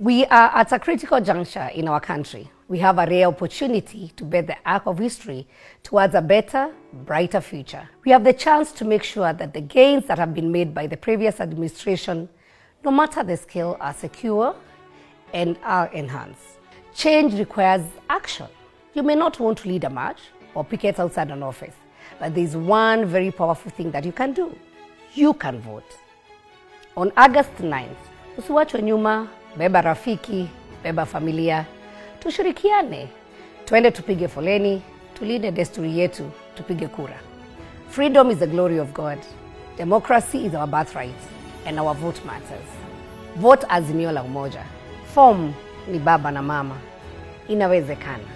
We are at a critical juncture in our country. We have a rare opportunity to bet the arc of history towards a better, brighter future. We have the chance to make sure that the gains that have been made by the previous administration, no matter the scale, are secure and are enhanced. Change requires action. You may not want to lead a march or picket outside an office, but there's one very powerful thing that you can do. You can vote. On August 9th, usiwachwe nyuma, beba rafiki, beba familia, tushirikiane, twende tupige foleni, tulinde desturi yetu, tupige kura. Freedom is the glory of God. Democracy is our birthright and our vote matters. Vote Azimio la Umoja. Form ni baba na mama. Inawezekana.